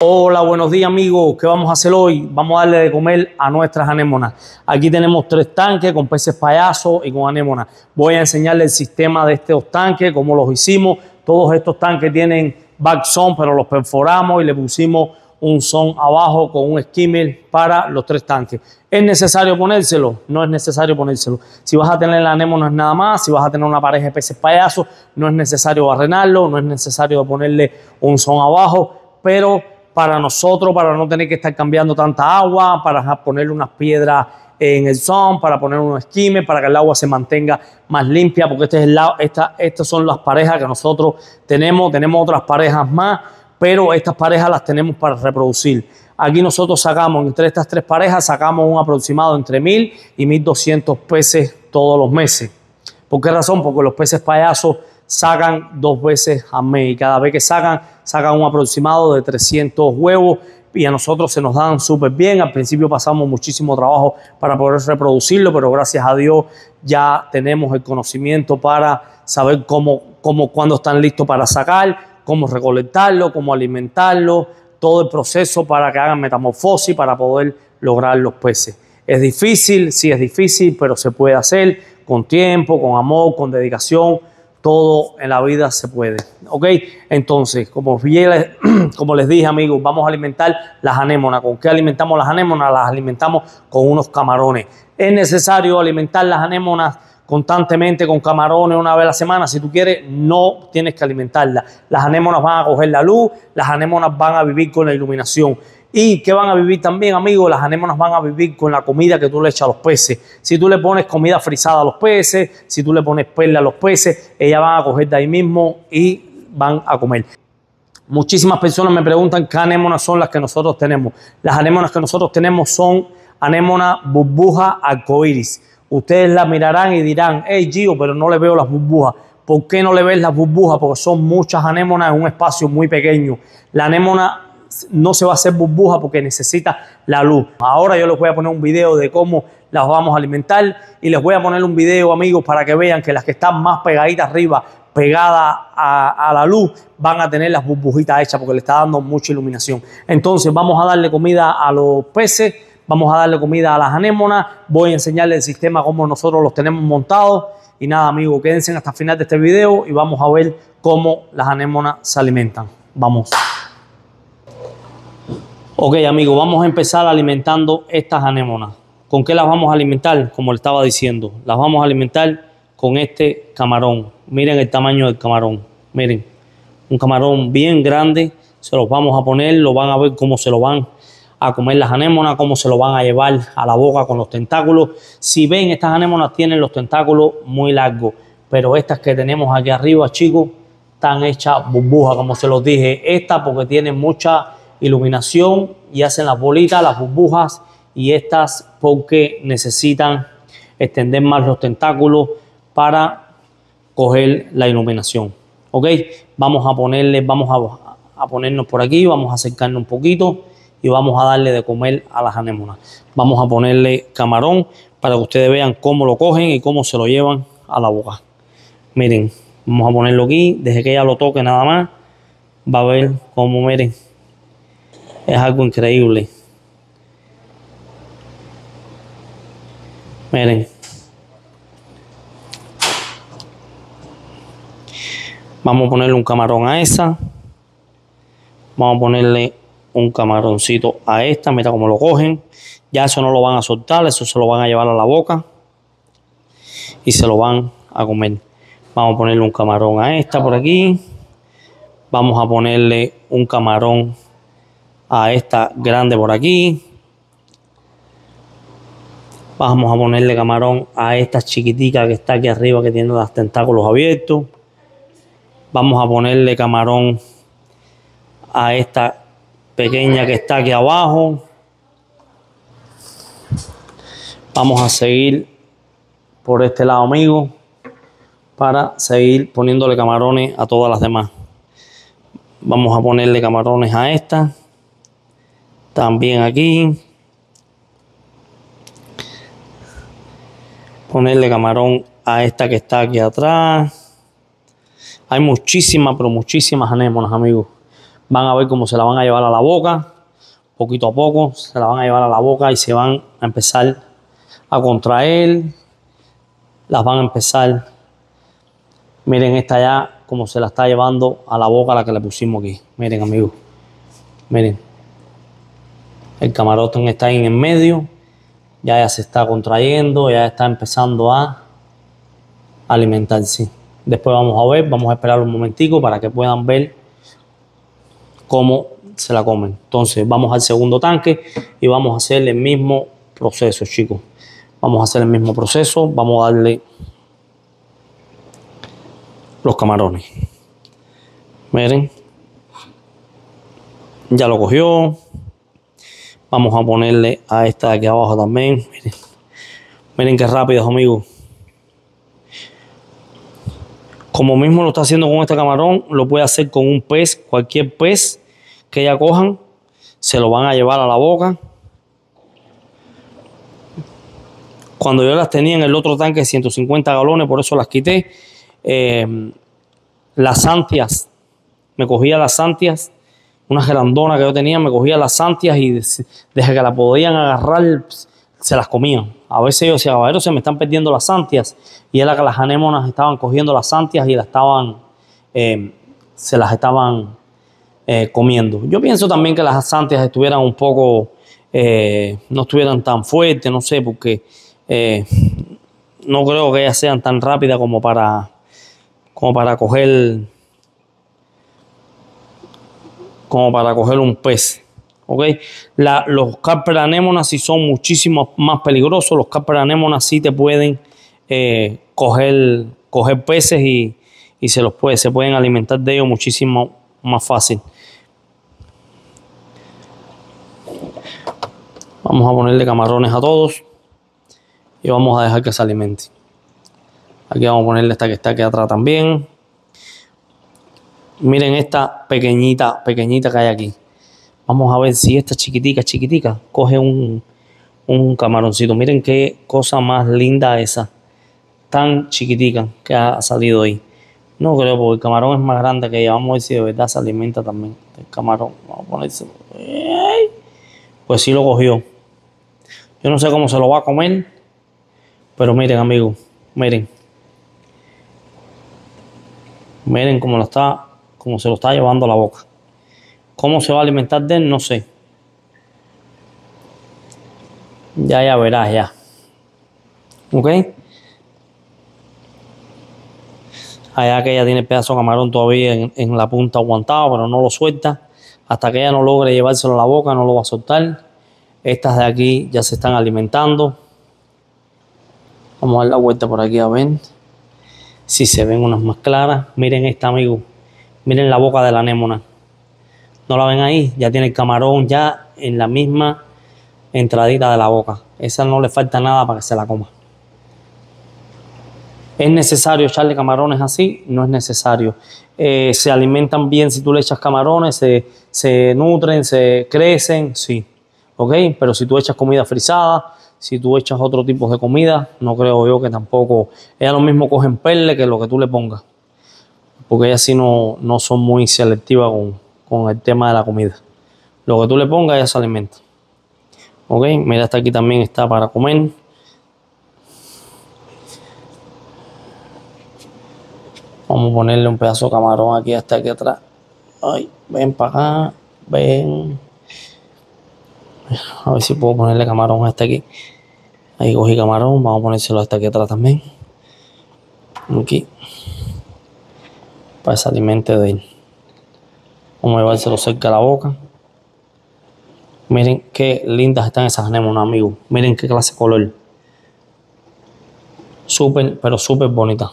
Hola, buenos días amigos. ¿Qué vamos a hacer hoy? Vamos a darle de comer a nuestras anémonas. Aquí tenemos tres tanques con peces payasos y con anémonas. Voy a enseñarles el sistema de estos tanques, cómo los hicimos. Todos estos tanques tienen back pero los perforamos y le pusimos un son abajo con un skimmer para los tres tanques. ¿Es necesario ponérselo? No es necesario ponérselo. Si vas a tener la anémonas nada más, si vas a tener una pareja de peces payasos, no es necesario barrenarlo, no es necesario ponerle un son abajo, pero para nosotros, para no tener que estar cambiando tanta agua, para ponerle unas piedras en el son, para poner unos esquimes, para que el agua se mantenga más limpia, porque este es el lado, esta, estas son las parejas que nosotros tenemos, tenemos otras parejas más, pero estas parejas las tenemos para reproducir. Aquí nosotros sacamos, entre estas tres parejas, sacamos un aproximado entre 1000 y 1200 peces todos los meses. ¿Por qué razón? Porque los peces payasos sacan dos veces a mes y cada vez que sacan, sacan un aproximado de 300 huevos y a nosotros se nos dan súper bien. Al principio pasamos muchísimo trabajo para poder reproducirlo, pero gracias a Dios ya tenemos el conocimiento para saber cómo, cómo cuándo están listos para sacar, cómo recolectarlo, cómo alimentarlo, todo el proceso para que hagan metamorfosis para poder lograr los peces. Es difícil, sí es difícil, pero se puede hacer con tiempo, con amor, con dedicación todo en la vida se puede. ¿Ok? Entonces, como, como les dije, amigos, vamos a alimentar las anémonas. ¿Con qué alimentamos las anémonas? Las alimentamos con unos camarones. Es necesario alimentar las anémonas constantemente con camarones una vez a la semana. Si tú quieres, no tienes que alimentarlas. Las anémonas van a coger la luz, las anémonas van a vivir con la iluminación. ¿Y qué van a vivir también, amigos? Las anémonas van a vivir con la comida que tú le echas a los peces. Si tú le pones comida frisada a los peces, si tú le pones perla a los peces, ellas van a coger de ahí mismo y van a comer. Muchísimas personas me preguntan qué anémonas son las que nosotros tenemos. Las anémonas que nosotros tenemos son anémonas burbuja arcoíris. Ustedes la mirarán y dirán, hey Gio, pero no le veo las burbujas. ¿Por qué no le ves las burbujas? Porque son muchas anémonas en un espacio muy pequeño. La anémona no se va a hacer burbuja porque necesita la luz. Ahora yo les voy a poner un video de cómo las vamos a alimentar y les voy a poner un video, amigos, para que vean que las que están más pegaditas arriba, pegadas a, la luz, van a tener las burbujitas hechas porque le está dando mucha iluminación. Entonces vamos a darle comida a los peces, vamos a darle comida a las anémonas, voy a enseñarles el sistema cómo nosotros los tenemos montados. Y nada, amigos, quédense hasta el final de este video y vamos a ver cómo las anémonas se alimentan. Vamos. Ok, amigos, vamos a empezar alimentando estas anémonas. ¿Con qué las vamos a alimentar? Como le estaba diciendo, las vamos a alimentar con este camarón. Miren el tamaño del camarón. Miren, un camarón bien grande. Se los vamos a poner, lo van a ver cómo se lo van a comer las anémonas, cómo se lo van a llevar a la boca con los tentáculos. Si ven, estas anémonas tienen los tentáculos muy largos, pero estas que tenemos aquí arriba, chicos, están hechas burbujas, como se los dije. Esta porque tienen mucha iluminación y hacen las bolitas, las burbujas y estas porque necesitan extender más los tentáculos para coger la iluminación. Ok, vamos a ponerle, vamos a, ponernos por aquí, vamos a acercarnos un poquito y vamos a darle de comer a las anémonas. Vamos a ponerle camarón para que ustedes vean cómo lo cogen y cómo se lo llevan a la boca. Miren, vamos a ponerlo aquí, desde que ella lo toque nada más, va a ver cómo miren es algo increíble. Miren. Vamos a ponerle un camarón a esa. Vamos a ponerle un camaroncito a esta. Mira cómo lo cogen. Ya eso no lo van a soltar. Eso se lo van a llevar a la boca. Y se lo van a comer. Vamos a ponerle un camarón a esta por aquí. Vamos a ponerle un camarón a esta grande por aquí. Vamos a ponerle camarón a esta chiquitica que está aquí arriba que tiene los tentáculos abiertos. Vamos a ponerle camarón a esta pequeña que está aquí abajo. Vamos a seguir por este lado, amigo, para seguir poniéndole camarones a todas las demás. Vamos a ponerle camarones a esta. También aquí. Ponerle camarón a esta que está aquí atrás. Hay muchísimas, pero muchísimas anémonas, amigos. Van a ver cómo se la van a llevar a la boca, poquito a poco, se la van a llevar a la boca y se van a empezar a contraer, las van a empezar, miren esta ya como se la está llevando a la boca la que le pusimos aquí, miren amigos, miren, el camarote está en el medio, ya, ya se está contrayendo, ya está empezando a alimentarse. Después vamos a ver, vamos a esperar un momentico para que puedan ver cómo se la comen. Entonces vamos al segundo tanque y vamos a hacer el mismo proceso, chicos. Vamos a hacer el mismo proceso, vamos a darle los camarones. Miren, ya lo cogió. Vamos a ponerle a esta de aquí abajo también. Miren, miren qué rápido, amigos. Como mismo lo está haciendo con este camarón, lo puede hacer con un pez, cualquier pez que ya cojan, se lo van a llevar a la boca. Cuando yo las tenía en el otro tanque de 150 galones, por eso las quité. Eh, las santias, me cogía las santias, una gerandona que yo tenía, me cogía las santias y desde que la podían agarrar, se las comían. A veces yo decía, ver, se me están perdiendo las santias. Y era que las anémonas estaban cogiendo las santias y las estaban, eh, se las estaban eh, comiendo. Yo pienso también que las santias estuvieran un poco, eh, no estuvieran tan fuertes, no sé, porque eh, no creo que ellas sean tan rápidas como para, como para coger, como para coger un pez. ¿ok? los carper anémonas sí son muchísimo más peligrosos. Los carper anémonas sí te pueden coger, coger peces y, y, se los puede, se pueden alimentar de ellos muchísimo más fácil. Vamos a ponerle camarones a todos y vamos a dejar que se alimente. Aquí vamos a ponerle esta que está aquí atrás también. Miren esta pequeñita, pequeñita que hay aquí. Vamos a ver si esta chiquitica, chiquitica, coge un, un camaroncito. Miren qué cosa más linda esa. Tan chiquitica que ha salido ahí. No creo, porque el camarón es más grande que ella. Vamos a ver si de verdad se alimenta también. El camarón. Vamos a ponerse. Pues sí lo cogió. Yo no sé cómo se lo va a comer, pero miren, amigos, miren. Miren cómo lo está, cómo se lo está llevando la boca. ¿Cómo se va a alimentar de él? No sé. Ya, ya verás, ya. ¿Ok? Allá que ella tiene pedazo camarón todavía en, en la punta aguantado, pero no lo suelta. Hasta que ella no logre llevárselo a la boca, no lo va a soltar. Estas de aquí ya se están alimentando. Vamos a dar la vuelta por aquí a ver si se ven unas más claras. Miren esta, amigo. Miren la boca de la anémona. ¿No la ven ahí? Ya tiene el camarón ya en la misma entradita de la boca. Esa no le falta nada para que se la coma. ¿Es necesario echarle camarones así? No es necesario. Eh, ¿Se alimentan bien si tú le echas camarones? ¿Se, se nutren? ¿Se crecen? Sí. ¿ok? Pero si tú echas comida frisada, si tú echas otro tipo de comida, no creo yo que tampoco, ellas lo mismo cogen perle que lo que tú le pongas, porque ellas sí no, no son muy selectivas con, el tema de la comida. Lo que tú le pongas, ellas se alimentan. ¿Ok? Mira, hasta aquí también está para comer. Vamos a ponerle un pedazo de camarón aquí hasta aquí atrás. Ay, ven para acá, ven. A ver si puedo ponerle camarón hasta aquí. Ahí cogí camarón, vamos a ponérselo hasta aquí atrás también. Aquí. Para que se de él. Vamos a llevárselo cerca a la boca. Miren qué lindas están esas anémonas, amigos. Miren qué clase de color. Súper, pero súper bonita.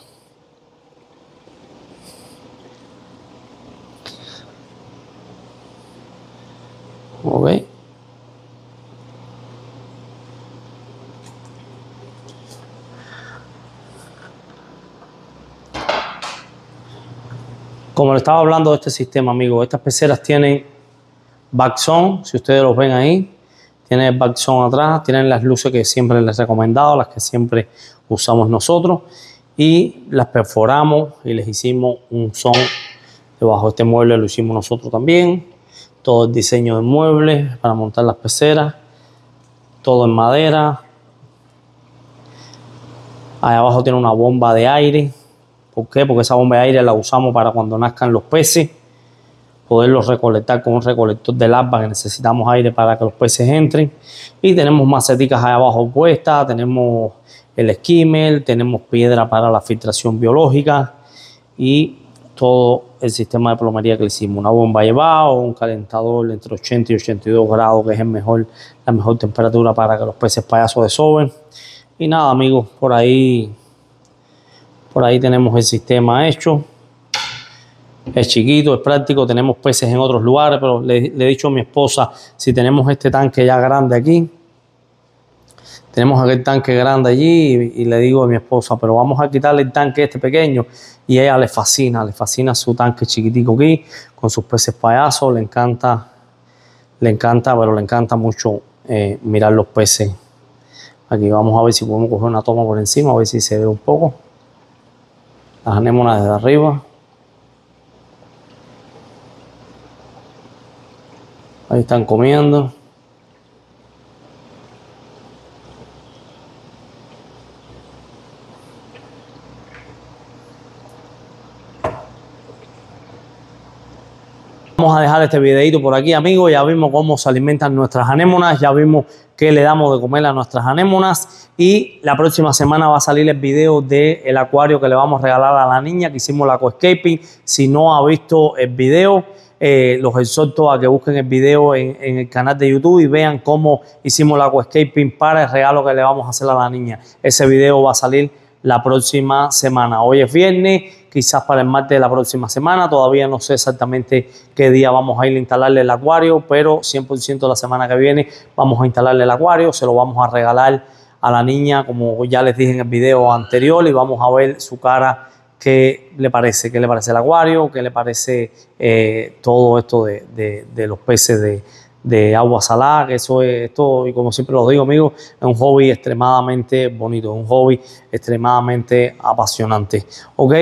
Ok. Como le estaba hablando de este sistema, amigos, estas peceras tienen backzone, si ustedes los ven ahí, tienen el backzone atrás, tienen las luces que siempre les he recomendado, las que siempre usamos nosotros, y las perforamos y les hicimos un son debajo de este mueble, lo hicimos nosotros también. todo el diseño de muebles para montar las peceras, todo en madera. Ahí abajo tiene una bomba de aire. ¿Por qué? Porque esa bomba de aire la usamos para cuando nazcan los peces, poderlos recolectar con un recolector de larva que necesitamos aire para que los peces entren. Y tenemos maceticas ahí abajo puestas, tenemos el skimmer, tenemos piedra para la filtración biológica y todo el sistema de plomería que le hicimos. Una bomba llevada, un calentador entre 80 y 82 grados, que es la mejor temperatura para que los peces payasos desoben. Y nada, amigos, por ahí, por ahí tenemos el sistema hecho. Es chiquito, es práctico, tenemos peces en otros lugares, pero le, he dicho a mi esposa, si tenemos este tanque ya grande aquí, tenemos aquel tanque grande allí y, le digo a mi esposa, pero vamos a quitarle el tanque este pequeño y ella le fascina, le fascina su tanque chiquitico aquí con sus peces payasos, le encanta, le encanta, pero le encanta mucho eh, mirar los peces. Aquí vamos a ver si podemos coger una toma por encima, a ver si se ve un poco. Las anémonas desde arriba. Ahí están comiendo. Vamos a dejar este videito por aquí, amigos. Ya vimos cómo se alimentan nuestras anémonas, ya vimos qué le damos de comer a nuestras anémonas. Y la próxima semana va a salir el video del acuario que le vamos a regalar a la niña que hicimos la coescaping. Si no ha visto el video, eh, los exhorto a que busquen el video en, el canal de YouTube y vean cómo hicimos la coescaping para el regalo que le vamos a hacer a la niña. Ese video va a salir la próxima semana. Hoy es viernes, quizás para el martes de la próxima semana. Todavía no sé exactamente qué día vamos a ir a instalarle el acuario, pero 100% la semana que viene vamos a instalarle el acuario. Se lo vamos a regalar a la niña, como ya les dije en el video anterior, y vamos a ver su cara qué le parece, qué le parece el acuario, qué le parece eh, todo esto de, de los peces de de agua salada, que eso es esto, y como siempre lo digo, amigos, es un hobby extremadamente bonito, un hobby extremadamente apasionante. Ok,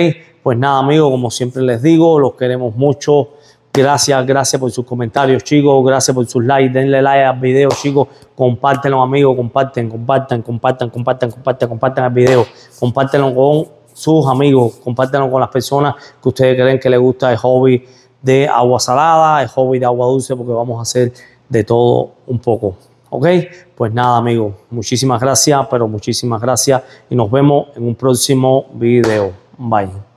pues nada, amigos, como siempre les digo, los queremos mucho. Gracias, gracias por sus comentarios, chicos. Gracias por sus likes. Denle like al video, chicos. Compártenlo, amigos. Comparten, compartan, compartan, compartan, compartan, compartan el video. Compártenlo con sus amigos. Compártenlo con las personas que ustedes creen que les gusta el hobby de agua salada, el hobby de agua dulce, porque vamos a hacer de todo un poco. ¿Ok? Pues nada, amigos, muchísimas gracias, pero muchísimas gracias y nos vemos en un próximo video. Bye.